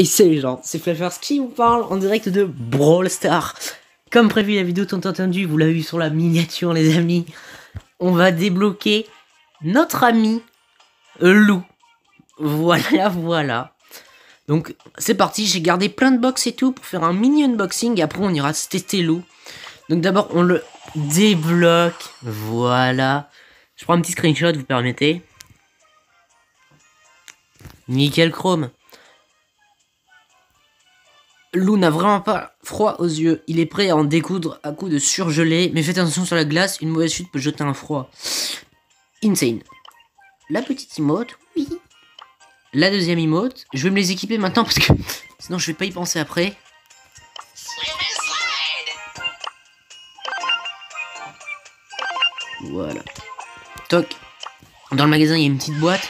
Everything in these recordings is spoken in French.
Et c'est les gens, c'est Flashers qui vous parle en direct de Brawl Stars. Comme prévu, la vidéo tant entendu, vous l'avez vu sur la miniature, les amis. On va débloquer notre ami Lou. Voilà, voilà. Donc, c'est parti. J'ai gardé plein de box et tout pour faire un mini unboxing. après, on ira tester Lou. Donc, d'abord, on le débloque. Voilà. Je prends un petit screenshot, vous permettez. Nickel chrome. Lou n'a vraiment pas froid aux yeux. Il est prêt à en découdre à coups de surgelé. Mais faites attention sur la glace, une mauvaise chute peut jeter un froid. Insane. La petite emote, oui. La deuxième emote. Je vais me les équiper maintenant parce que sinon je vais pas y penser après. Voilà. Toc. Dans le magasin, il y a une petite boîte.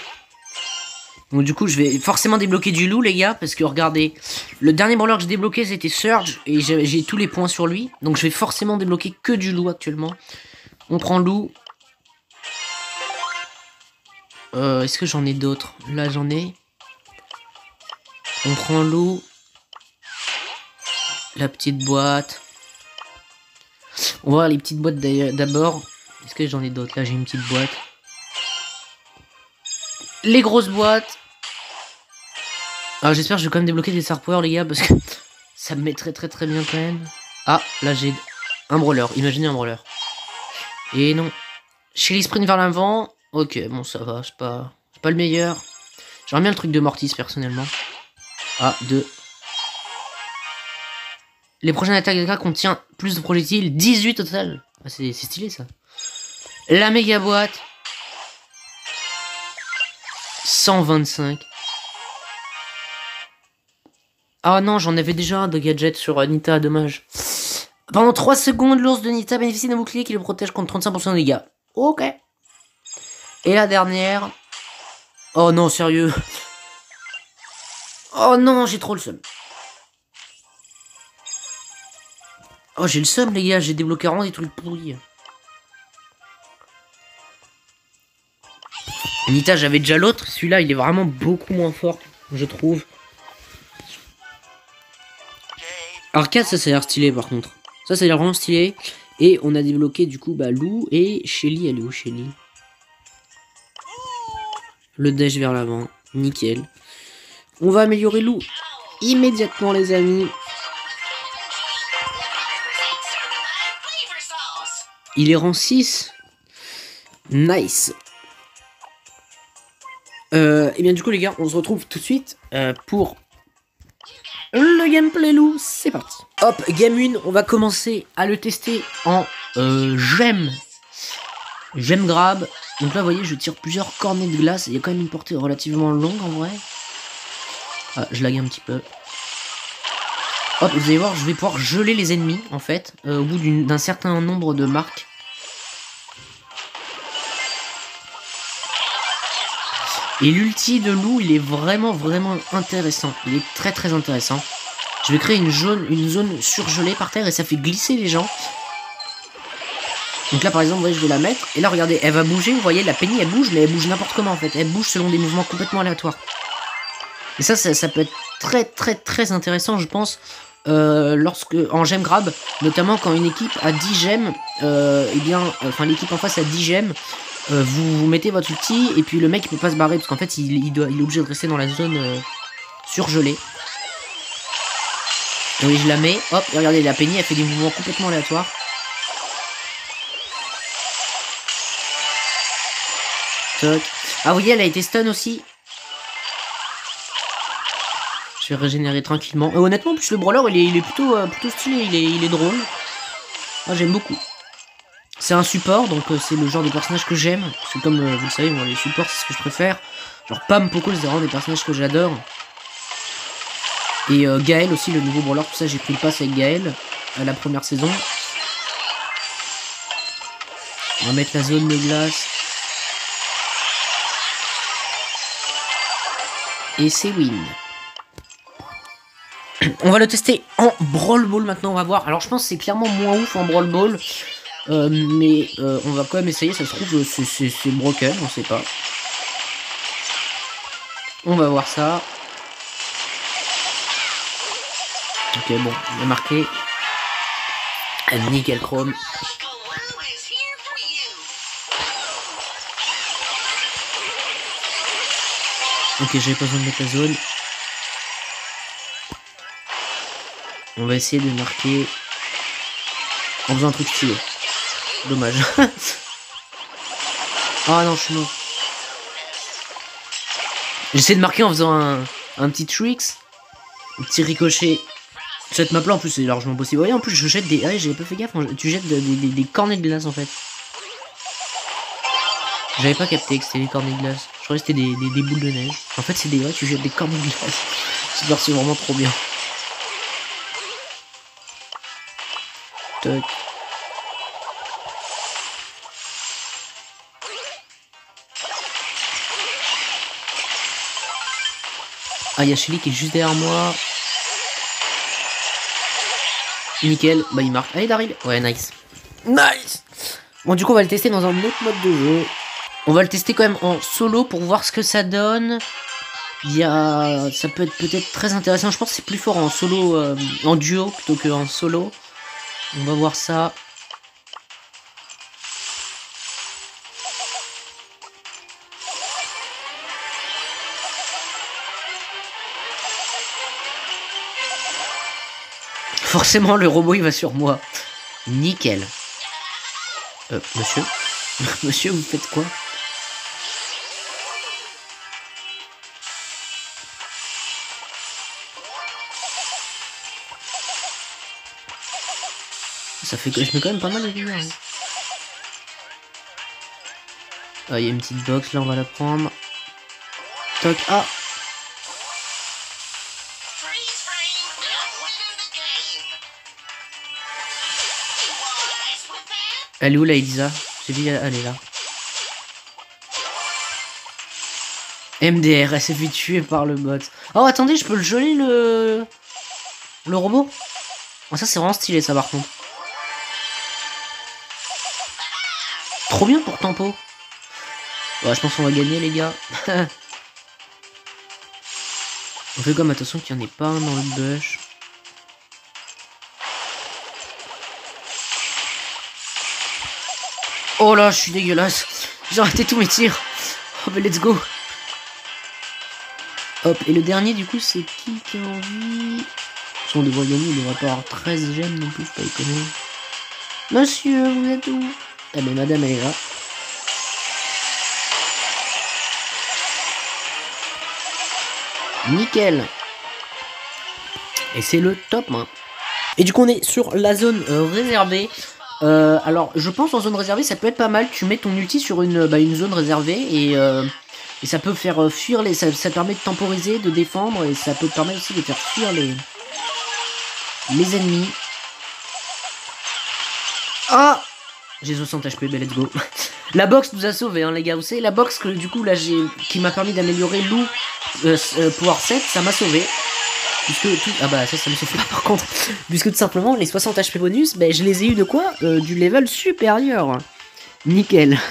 Donc du coup, je vais forcément débloquer du loup, les gars, parce que regardez, le dernier brawler que j'ai débloqué, c'était Surge, et j'ai tous les points sur lui. Donc je vais forcément débloquer que du loup actuellement. On prend loup. Euh, Est-ce que j'en ai d'autres? Là, j'en ai. On prend loup. La petite boîte. On va voir les petites boîtes d'abord. Est-ce que j'en ai d'autres? Là, j'ai une petite boîte. Les grosses boîtes. Alors j'espère que je vais quand même débloquer des Star les gars parce que ça me met très très très bien quand même. Ah là j'ai un brawler, imaginez un brawler. Et non. Shelly sprint vers l'avant. Ok bon ça va, c'est pas, pas le meilleur. J'aimerais bien le truc de Mortis personnellement. Ah deux. Les prochaines attaques de contient plus de projectiles, 18 total. Ah, c'est stylé ça. La méga boîte. 125. Ah non, j'en avais déjà un de gadget sur Nita, dommage. Pendant 3 secondes, l'ours de Nita bénéficie d'un bouclier qui le protège contre 35% de dégâts. Ok. Et la dernière. Oh non, sérieux. Oh non, j'ai trop le seum. Oh, j'ai le seum, les gars. J'ai débloqué vraiment des trucs pourris. Nita, j'avais déjà l'autre. Celui-là, il est vraiment beaucoup moins fort, je trouve. Arcade, ça, ça a l'air stylé par contre. Ça, ça a l'air vraiment stylé. Et on a débloqué du coup bah, Lou et Shelly. Elle est où Shelly? Le dash vers l'avant. Nickel. On va améliorer Lou immédiatement, les amis. Il est rang 6. Nice. Euh, et bien du coup les gars, on se retrouve tout de suite euh, pour le gameplay loup, c'est parti. Hop, game 1, on va commencer à le tester en euh, gemme. Gemme grab. Donc là, vous voyez, je tire plusieurs cornets de glace. Il y a quand même une portée relativement longue en vrai. Ah, je lag un petit peu. Hop, vous allez voir, je vais pouvoir geler les ennemis, en fait, euh, au bout d'un certain nombre de marques. Et l'ulti de loup, il est vraiment, vraiment intéressant. Il est très, très intéressant. Je vais créer une, zone surgelée par terre et ça fait glisser les gens. Donc là, par exemple, je vais la mettre. Et là, regardez, elle va bouger. Vous voyez, la penny, elle bouge, mais elle bouge n'importe comment, en fait. Elle bouge selon des mouvements complètement aléatoires. Et ça, ça, peut être très, très, très intéressant, je pense. Euh, lorsque en gemme grab, notamment quand une équipe a 10 gemmes, euh, eh bien, enfin l'équipe en face a 10 gemmes, euh, vous, mettez votre outil et puis le mec il peut pas se barrer parce qu'en fait il, doit, il est obligé de rester dans la zone euh, surgelée. Oui, je la mets. Hop, regardez, la penny, elle fait des mouvements complètement aléatoires. Toc. Ah, vous voyez, elle a été stun aussi. Je vais régénérer tranquillement. Et honnêtement, plus le brawler, il est, plutôt, euh, stylé. Il est, il est drôle. Moi, j'aime beaucoup. C'est un support, donc euh, c'est le genre de personnage que j'aime. Parce que comme euh, vous le savez, moi les supports c'est ce que je préfère. Genre Pam, Poco, c'est vraiment des personnages que j'adore. Et euh, Gaël aussi, le nouveau brawler, tout ça j'ai pris le pass avec Gaël à la première saison. On va mettre la zone de glace. Et c'est win. On va le tester en Brawl Ball maintenant, on va voir. Alors je pense que c'est clairement moins ouf en Brawl Ball. Euh, mais euh, on va quand même essayer, ça se trouve c'est broken, on sait pas. On va voir ça. Ok, bon, il a marqué. Nickel chrome. Ok, j'ai pas besoin de mettre la zone. On va essayer de marquer en faisant un truc stylé. Dommage. Ah non, je suis mort. J'essaie de marquer en faisant un, un petit tricks. Un petit ricochet. Cette map là en plus c'est largement possible. Voyez en plus je jette des. Ah j'avais pas fait gaffe. Tu jettes des, cornets de glace en fait. J'avais pas capté que c'était des cornets de glace. Je croyais que c'était des, des, des, boules de neige. En fait c'est des. Ouais, tu jettes des cornets de glace. C'est vraiment trop bien. Toc. Ah, il y a Shelly qui est juste derrière moi. Nickel, bah il marque. Allez Daryl Ouais, nice. Nice Bon, du coup, on va le tester dans un autre mode de jeu. On va le tester quand même en solo pour voir ce que ça donne. Il y a... Ça peut être peut-être très intéressant. Je pense que c'est plus fort en solo, euh, en duo plutôt qu'en solo. On va voir ça. Forcément, le robot, il va sur moi. Nickel. Euh, monsieur Monsieur, vous faites quoi? Ça fait que je mets quand même pas mal de lumière. Hein. Ah, il y a une petite box, là, on va la prendre. Toc, ah Elle est où la Elisa? J'ai dit elle est là. MDR, elle s'est fait tuer par le bot. Oh attendez, je peux le geler le... Le robot? Oh, Ça c'est vraiment stylé ça par contre. Trop bien pour Tempo. Ouais, je pense qu'on va gagner les gars. On comme attention qu'il n'y en ait pas un dans le bush. Oh là, je suis dégueulasse. J'ai arrêté tous mes tirs. Oh, mais let's go. Hop, et le dernier, du coup, c'est qui qui a envie? Si on devrait gagner, il devrait pas avoir 13 gemmes non plus, pas éconner. Monsieur, vous êtes où? Eh ben, madame, elle est là. Nickel. Et c'est le top, hein. Et du coup, on est sur la zone euh, réservée. Euh, alors, je pense en zone réservée, ça peut être pas mal. Tu mets ton ulti sur une, bah, zone réservée et, euh, et ça peut faire euh, fuir les. Ça, permet de temporiser, de défendre et ça peut permettre aussi de faire fuir les, les ennemis. Ah J'ai 60 HP, ben let's go. la box nous a sauvés, hein, les gars. Vous savez, la box du coup, là, qui m'a permis d'améliorer loup pouvoir 7, ça m'a sauvé. Ah bah ça, ça me suffit pas par contre. Puisque tout simplement, les 60 HP bonus, bah, je les ai eu de quoi euh, Du level supérieur. Nickel.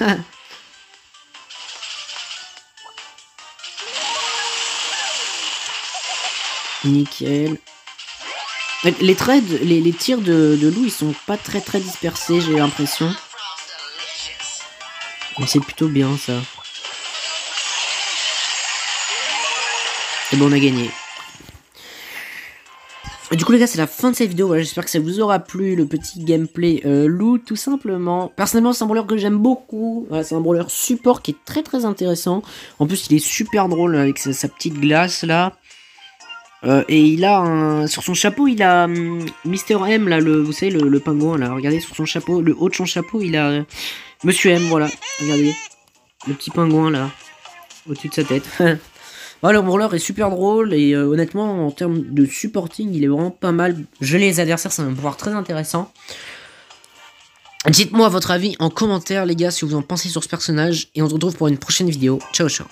Nickel. Les trades, les, les tirs de, de, loup, ils sont pas très très dispersés, j'ai l'impression. Mais c'est plutôt bien ça. Et bon, on a gagné. Du coup les gars c'est la fin de cette vidéo, j'espère que ça vous aura plu, le petit gameplay euh, tout simplement. Personnellement c'est un brawler que j'aime beaucoup, c'est un brawler support qui est très très intéressant. En plus il est super drôle avec sa, petite glace là. Euh, et il a un... sur son chapeau il a um, Mister M là, vous savez le, pingouin là, regardez sur son chapeau, le haut de son chapeau il a euh, Monsieur M voilà, regardez. Le petit pingouin là, au-dessus de sa tête. Voilà, le brawler est super drôle et euh, honnêtement, en termes de supporting, il est vraiment pas mal. Geler les adversaires, c'est un pouvoir très intéressant. Dites-moi votre avis en commentaire, les gars, si vous en pensez sur ce personnage. Et on se retrouve pour une prochaine vidéo. Ciao, ciao.